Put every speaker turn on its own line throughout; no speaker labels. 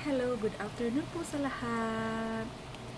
Hello, good afternoon po sa lahat.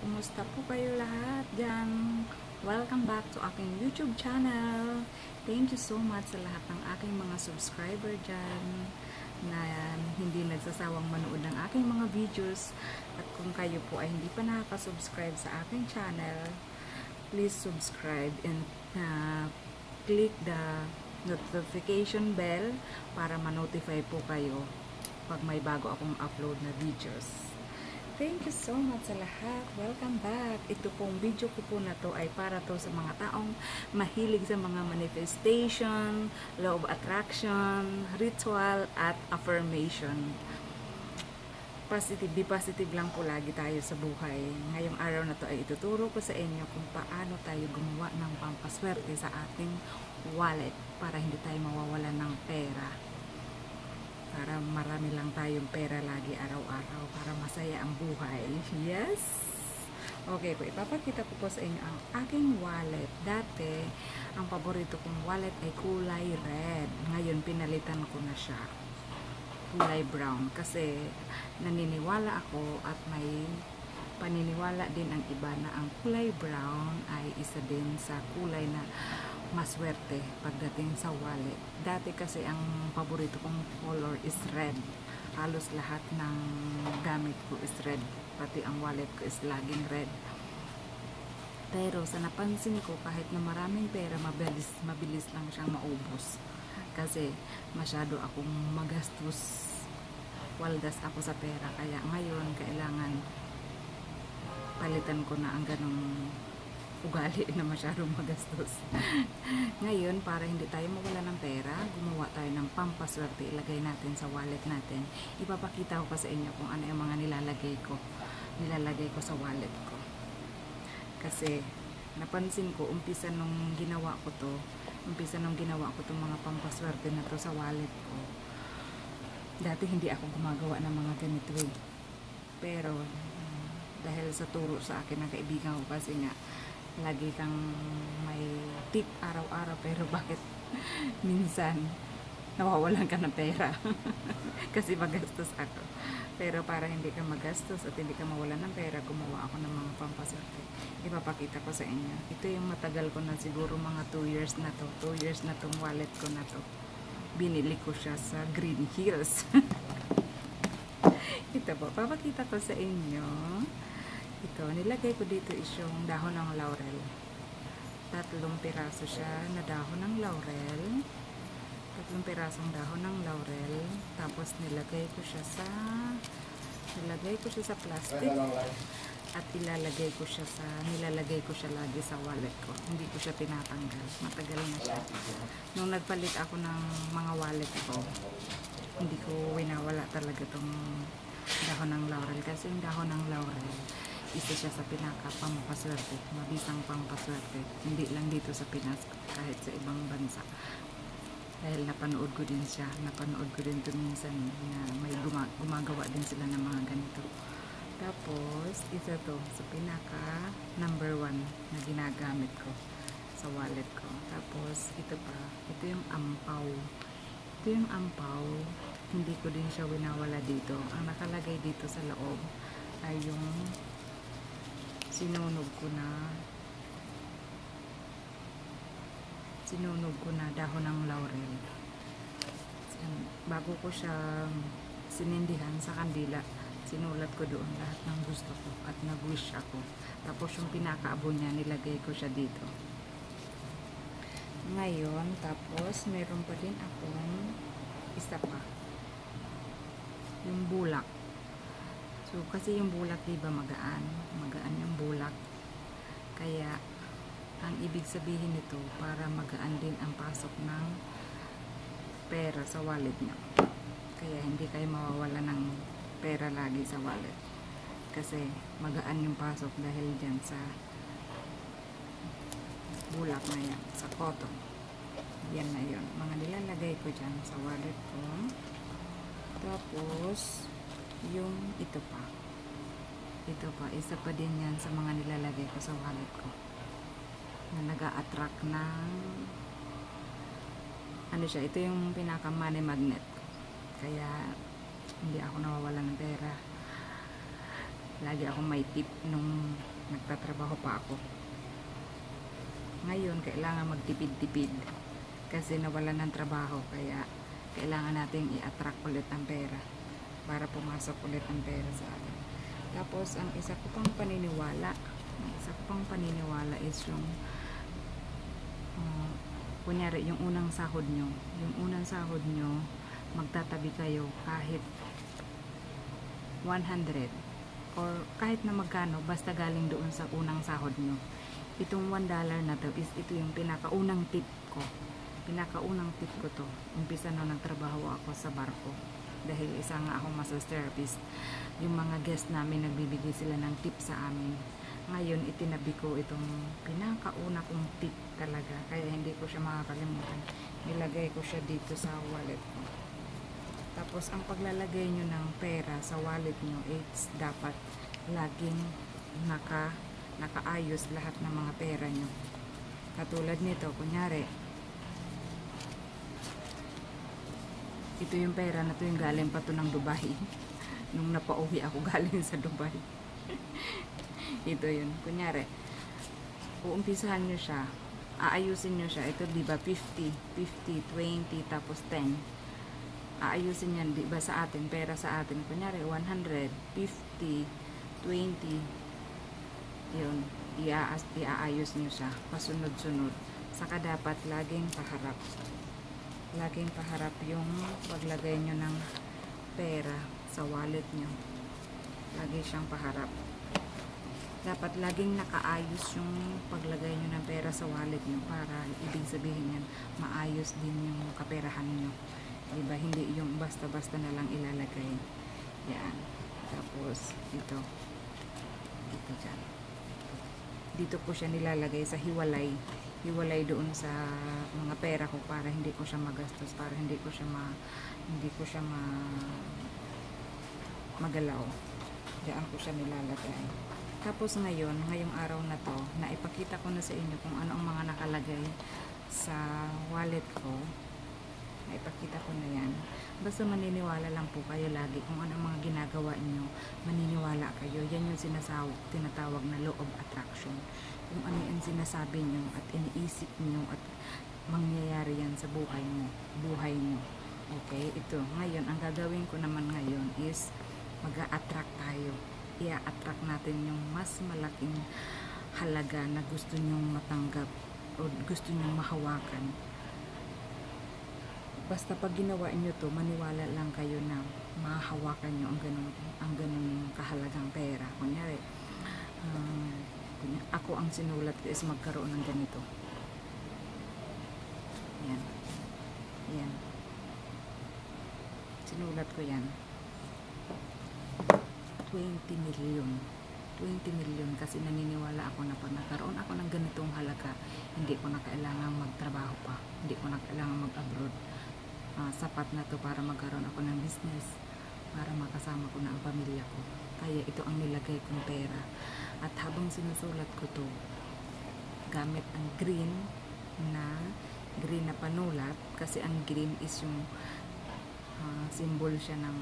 Kumusta po kayo lahat dyan? Welcome back to aking YouTube channel. Thank you so much sa lahat ng aking mga subscriber dyan na hindi nagsasawang manood ng aking mga videos. At kung kayo po ay hindi pa nakaka-subscribe sa aking channel, please subscribe and uh, click the notification bell para ma-notify po kayo pag may bago akong upload na videos. Thank you so much sa lahat. Welcome back. Ito pong video ko po na to ay para to sa mga taong mahilig sa mga manifestation, law of attraction, ritual, at affirmation. Positive, be positive lang po lagi tayo sa buhay. Ngayong araw na to ay ituturo ko sa inyo kung paano tayo gumawa ng pampaswerte sa ating wallet para hindi tayo mawawalan ng pera tayong pera lagi araw-araw para masaya ang buhay. Yes! Okay po, ipapakita ko po sa inyo ang aking wallet. Dati, ang paborito kong wallet ay kulay red. Ngayon, pinalitan ko na siya. Kulay brown. Kasi, naniniwala ako at may paniniwala din ang iba na ang kulay brown ay isa din sa kulay na maswerte pagdating sa wallet. Dati kasi ang paborito kong color is red. Halos lahat ng gamit ko is red. Pati ang wallet ko is laging red. Pero sa napansin ko, kahit na maraming pera, mabilis, mabilis lang siyang maubos. Kasi masyado akong magastos. Waldas ako sa pera. Kaya ngayon, kailangan palitan ko na ang ganong ugali na masyadong magastos. Ngayon, para hindi tayo mawala ng pera, gumawa tayo ng pampaswerte. Ilagay natin sa wallet natin. Ipapakita ko pa sa inyo kung ano yung mga nilalagay ko. Nilalagay ko sa wallet ko. Kasi, napansin ko, umpisa nung ginawa ko to, umpisa nung ginawa ko tong mga pampaswerte na to sa wallet ko. Dati hindi ako gumagawa ng mga ganito eh. Pero, dahil sa turo sa akin ng kaibigan ko kasi nga lagi kang may tip araw-araw pero bakit minsan nawawalan ka ng pera? Kasi magastos ako. Pero para hindi ka magastos at hindi ka mawalan ng pera gumawa ako ng mga pampaswerte. Ipapakita ko sa inyo. Ito yung matagal ko na siguro mga 2 years na to. 2 years na tong wallet ko na to. Binili ko siya sa Green Hills. Ito po. Papakita ko sa inyo ito, nilagay ko dito is yung dahon ng laurel. Tatlong piraso siya na dahon ng laurel. Tatlong pirasong dahon ng laurel. Tapos nilagay ko siya sa nilagay ko siya sa plastic at ilalagay ko siya sa nilalagay ko siya lagi sa wallet ko. Hindi ko siya tinatanggal. Matagal na siya. Nung nagpalit ako ng mga wallet ko, hindi ko winawala talaga tong dahon ng laurel kasi yung dahon ng laurel isa siya sa pinaka pampaswerte, mabisang pampaswerte. Hindi lang dito sa Pinas, kahit sa ibang bansa. Dahil napanood ko din siya, napanood ko din ito minsan na may gumagawa din sila ng mga ganito. Tapos, isa to sa pinaka number one na ginagamit ko sa wallet ko. Tapos, ito pa, ito yung ampaw. Ito yung ampaw, hindi ko din siya winawala dito. Ang nakalagay dito sa loob ay yung sinunog ko na. Sinunog ko na dahon ng laurel. Bago ko siya sinindihan sa kandila sinulat ko doon lahat ng gusto ko at nag-wish ako. Tapos yung pinakaabo niya nilagay ko siya dito. Ngayon tapos meron pa din akong isa pa. Yung bulak So, kasi yung bulak, di ba magaan? Magaan yung bulak. Kaya, ang ibig sabihin nito, para magaan din ang pasok ng pera sa wallet nyo. Kaya, hindi kayo mawawala ng pera lagi sa wallet. Kasi, magaan yung pasok dahil dyan sa bulak na yan, sa cotton. Yan na yun. Mga nilalagay ko dyan sa wallet ko. Tapos, yung ito pa. Ito pa, isa pa din yan sa mga nilalagay ko sa wallet ko. Na nag attract ng ano siya, ito yung pinaka money magnet kaya hindi ako nawawala ng pera. Lagi ako may tip nung nagtatrabaho pa ako. Ngayon, kailangan magtipid-tipid kasi nawalan ng trabaho. Kaya kailangan nating i-attract ulit ang pera para pumasok ulit ang pera sa atin. Tapos, ang isa ko pang paniniwala, ang isa ko pang paniniwala is yung uh, kunyari, yung unang sahod nyo, yung unang sahod nyo, magtatabi kayo kahit 100 or kahit na magkano, basta galing doon sa unang sahod nyo. Itong 1 dollar na to is ito yung pinakaunang tip ko. Pinakaunang tip ko to. Umpisa na nagtrabaho ako sa barko. Dahil isa nga akong massage therapist. Yung mga guest namin, nagbibigay sila ng tip sa amin. Ngayon, itinabi ko itong pinakauna kong tip talaga. Kaya hindi ko siya makakalimutan. Nilagay ko siya dito sa wallet ko. Tapos, ang paglalagay nyo ng pera sa wallet nyo, it's dapat laging naka, nakaayos lahat ng mga pera nyo. Katulad nito, kunyari, ito yung pera na to yung galing pa to ng Dubai. Nung napauwi ako galing sa Dubai. ito yun. Kunyari, uumpisahan nyo siya, aayusin nyo siya. Ito, di ba, 50, 50, 20, tapos 10 aayusin yan, di ba sa atin, pera sa atin. Kunyari, 100, 50, 20, yun, iaayos nyo siya, pasunod-sunod. Saka dapat laging paharap. Laging paharap yung paglagay nyo ng pera sa wallet nyo. Lagi siyang paharap. Dapat laging nakaayos yung paglagay nyo ng pera sa wallet nyo para ibig sabihin yan, maayos din yung kaperahan nyo. Diba? Hindi yung basta-basta na lang ilalagay. Yan. Tapos, ito. Ito dyan. Dito ko siya nilalagay sa hiwalay. Hiwalay doon sa mga pera ko para hindi ko siya magastos. Para hindi ko siya ma... Hindi ko siya ma... Magalaw. Diyan ko siya nilalagay. Tapos ngayon, ngayong araw na to, naipakita ko na sa inyo kung ano ang mga nakalagay sa wallet ko Naipakita ko na yan. Basta maniniwala lang po kayo lagi kung ano mga ginagawa niyo. Maniniwala kayo. Yan yung sinasawag, tinatawag na law of attraction. Kung ano yung sinasabi niyo at iniisip niyo at mangyayari yan sa buhay mo. Buhay mo. Okay? Ito. Ngayon, ang gagawin ko naman ngayon is mag-a-attract tayo. I-attract natin yung mas malaking halaga na gusto nyong matanggap o gusto nyong mahawakan basta pag ginawa nyo to, maniwala lang kayo na mahahawakan nyo ang ganun, ang ganun kahalagang pera. Kunyari, um, ako ang sinulat is magkaroon ng ganito. Yan. Yan. Sinulat ko yan. 20 million. 20 million kasi naniniwala ako na pag nagkaroon ako ng ganitong halaga, hindi ko na kailangan magtrabaho pa. Hindi ko na kailangan mag-abroad uh, sapat na to para magkaroon ako ng business para makasama ko na ang pamilya ko. Kaya ito ang nilagay kong pera. At habang sinusulat ko to gamit ang green na green na panulat kasi ang green is yung uh, symbol siya ng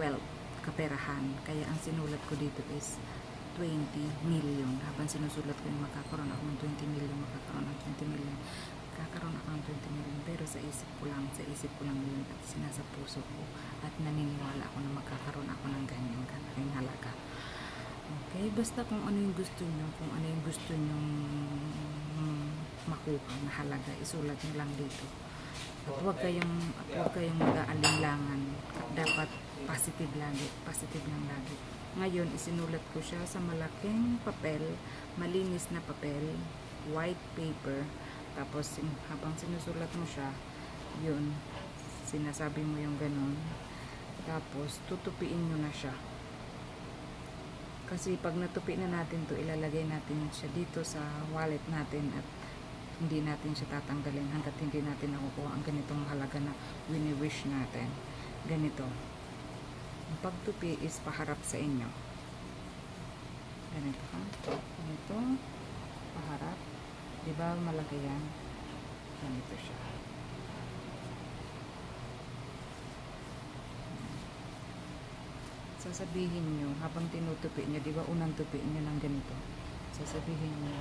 wealth kaperahan. Kaya ang sinulat ko dito is 20 million. Habang sinusulat ko yung makakaroon ako ng 20 million makakaroon ng 20 million kakaroon ako ng 20 million pero sa isip ko lang sa isip ko lang yun at sinasa puso ko at naniniwala ako na magkakaroon ako ng ganyan kalaking halaga. Okay basta kung ano yung gusto nyo kung ano yung gusto nyo makuha na halaga isulat nyo lang dito. At huwag kayong at huwag kayong mag-aalinlangan. Dapat positive lagi positive lang lagi. Ngayon isinulat ko siya sa malaking papel malinis na papel white paper tapos habang sinusulat mo siya yun sinasabi mo yung ganun. Tapos tutupiin nyo na siya. Kasi pag natupi na natin to ilalagay natin siya dito sa wallet natin at hindi natin siya tatanggalin hanggat hindi natin nakukuha ang ganitong halaga na wini-wish natin. Ganito. Ang pagtupi is paharap sa inyo. Ganito ha? Ganito. Paharap Di ba malaki yan? Ganito siya. sasabihin nyo, habang tinutupi nyo, di ba unang tupi nyo ng ganito, sasabihin nyo,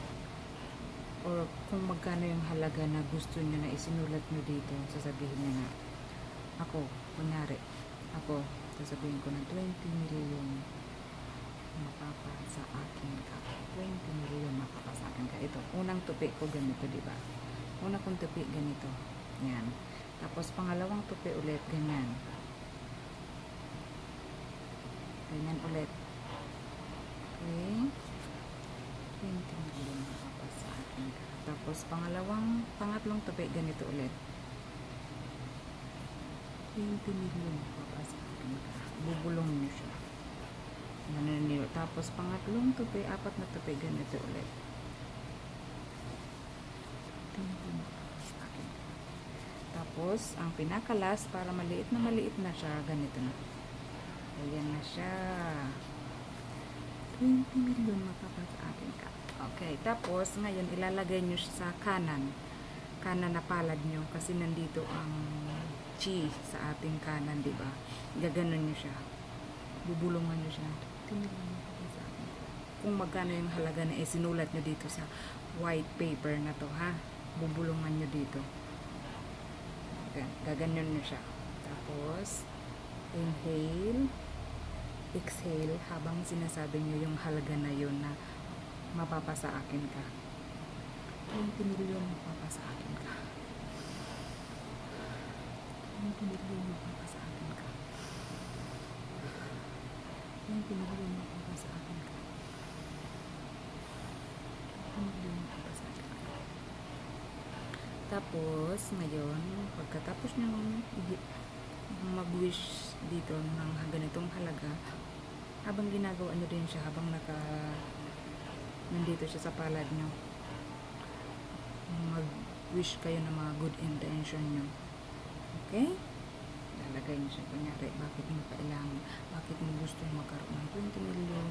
or kung magkano yung halaga na gusto nyo na isinulat nyo dito, sasabihin nyo na, ako, kunyari, ako, sasabihin ko na 20 million mapapa sa akin ka. 20 million mapapa sa akin ka. Ito, unang tupi ko ganito, di ba? Una kong tupi ganito. Yan. Tapos panggalawang tupi ulit, ganyan. Ganyan ulit. Okay. 20 million mapapa sa akin ka. Tapos pangalawang, pangatlong tupi ganito ulit. 20 million mapapa sa akin ka. Bubulong nyo siya naniniyo. Tapos pangatlong tupi, apat na tupi, ganito ulit. Tapos, ang pinakalas, para maliit na maliit na siya, ganito na. Ayan na siya. 20 million akin ka. Okay, tapos, ngayon, ilalagay nyo siya sa kanan. Kanan na palad nyo, kasi nandito ang chi sa ating kanan, di ba? Gaganon nyo siya. Bubulungan nyo siya kung magkano yung halaga na isinulat nyo dito sa white paper na to ha? Bubulungan nyo dito. Gaganyan nyo siya. Tapos inhale exhale habang sinasabi nyo yung halaga na yun na mapapasa akin ka. 20 million mapapasa akin ka? 20 million mapapasa akin ka 20 million mapapasa sa akin ka. 20 million mapapasa sa akin ka. Tapos, ngayon, pagkatapos nyo mag-wish dito ng ganitong halaga, habang ginagawa nyo din siya, habang naka nandito siya sa palad nyo, mag-wish kayo ng mga good intention nyo. Okay? Lalagay niyo siya kunyari bakit mo kailangan bakit mo gusto magkaroon ng 20 million?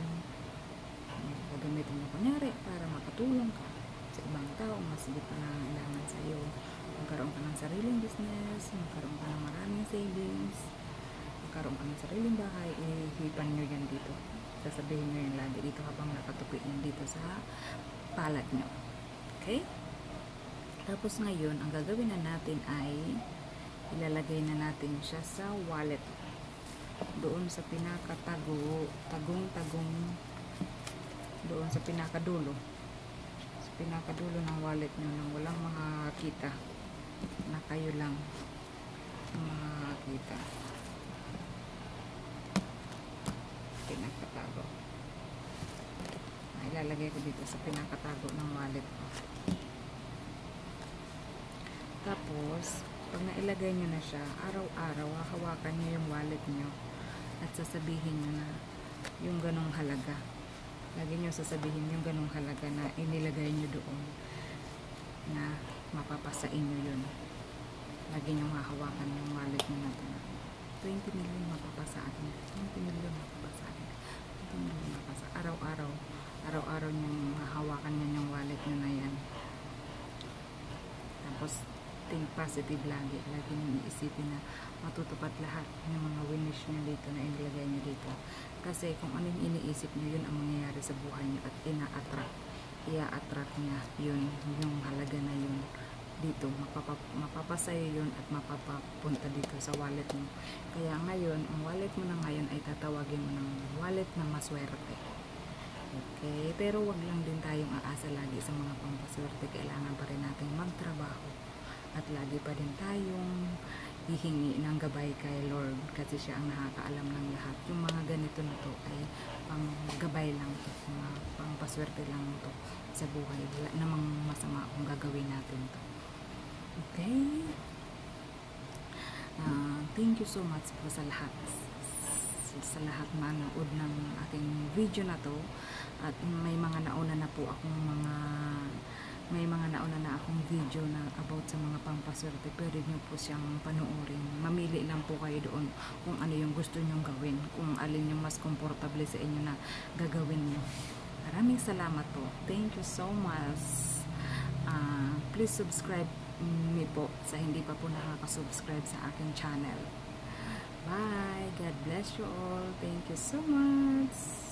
Gagamitin mo kunyari para makatulong ka sa ibang tao mas hindi pa nangailangan sa iyo magkaroon ka ng sariling business magkaroon ka ng maraming savings magkaroon ka ng sariling bahay ihipan nyo yan dito. Sasabihin nyo yan lagi dito habang nakatupi yan dito sa palad nyo okay? Tapos ngayon ang gagawin na natin ay ilalagay na natin siya sa wallet. Doon sa pinakatago tagong-tagong doon sa pinakadulo. Sa pinakadulo ng wallet nyo nang walang makakita na kayo lang makakita. Pinakatago. Ilalagay ko dito sa pinakatago ng wallet ko. Tapos pag nailagay nyo na siya, araw-araw, hahawakan nyo yung wallet nyo at sasabihin nyo na yung ganong halaga. Lagi nyo sasabihin yung ganong halaga na inilagay nyo doon na mapapasa inyo yun. Lagi nyo hahawakan yung wallet nyo na doon. 20 million mapapasa akin. 20 million mapapasa akin. 20 million mapapasa. Araw-araw. Araw-araw nyo hahawakan nyo yung wallet nyo na yan. Tapos, think positive lagi. Lagi nyo iisipin na matutupad lahat ng mga winish nyo dito na inilagay nyo dito. Kasi kung ano yung iniisip nyo, yun ang mangyayari sa buhay nyo at ina-attract. Ia-attract niya yun, yung halaga na yun dito. Mapapa, mapapasayo yun at mapapapunta dito sa wallet mo. Kaya ngayon, ang wallet mo na ngayon ay tatawagin mo ng wallet na maswerte. Okay? Pero wag lang din tayong aasa lagi sa mga pampaswerte. Kailangan pa rin natin magtrabaho at lagi pa din tayong hihingi ng gabay kay Lord kasi siya ang nakakaalam ng lahat. Yung mga ganito na to ay pang gabay lang to, mga pang paswerte lang to sa buhay. Wala namang masama kung gagawin natin to. Okay? Uh, thank you so much po sa lahat sa lahat manood ng aking video na to at may mga nauna na po akong mga may mga nauna na akong video na about sa mga pampaswerte pwede nyo po siyang panoorin mamili lang po kayo doon kung ano yung gusto nyong gawin kung alin yung mas komportable sa inyo na gagawin nyo maraming salamat po thank you so much uh, please subscribe me po sa hindi pa po nakaka-subscribe sa aking channel Bye! God bless you all. Thank you so much!